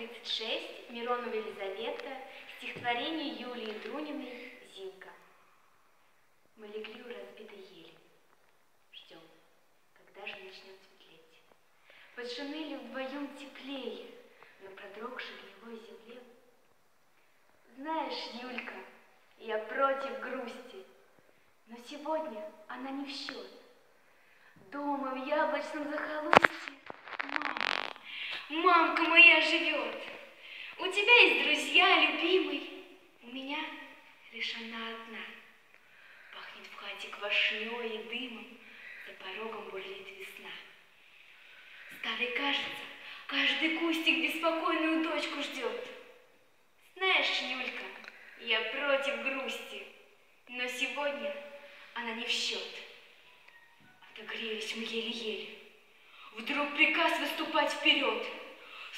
36, Миронова Елизавета, стихотворение Юлии Друниной «Зинка». Мы легли у разбитой ели, ждем, когда же начнет светлеть. Под шинелью вдвоем теплее, на продрогшей гнилой земле. Знаешь, Юлька, я против грусти, но сегодня она не в счет. Дома в яблочном захолустье мамка моя живет. У тебя есть друзья, любимый, у меня лишь она одна. Пахнет в хате квашней и дымом, за порогом бурлит весна. Старый, кажется, каждый кустик беспокойную дочку ждет. Знаешь, Юлька, я против грусти, но сегодня она не в счет. Отогрелись мы еле-еле. Вдруг приказ выступать вперед.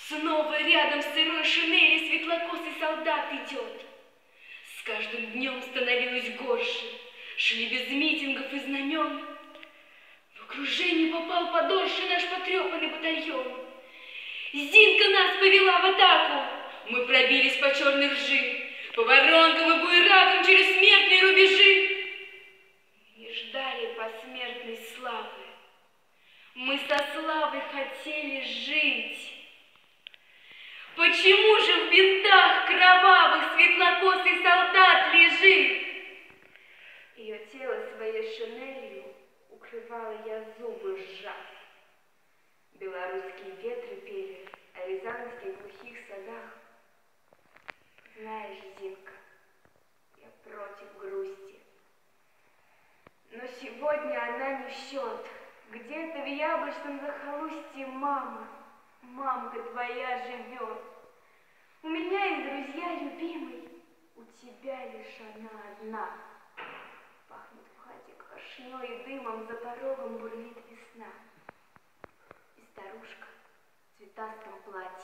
Снова рядом с сырой шинели светлокосый солдат идет. С каждым днем становилось горше. Шли без митингов и знамен. В окружение попал подольше наш потрепанный батальон. Зинка нас повела в атаку. Мы пробились по черной ржи, по воронкам и буеракам через смертные рубежи. Хотели жить. Почему же в бинтах кровавых светлокосый солдат лежит? Ее тело своей шинелью укрывала я зубы сжав. Белорусские ветры пели о рязанских глухих садах. Знаешь, Зинка, я против грусти. Но сегодня она не в счет. Где-то в яблочном захолустье мама, мамка твоя живет. У меня есть друзья любимый, у тебя лишь она одна. Пахнет в хате квашней и дымом, за порогом бурлит весна. И старушка в цветастом платье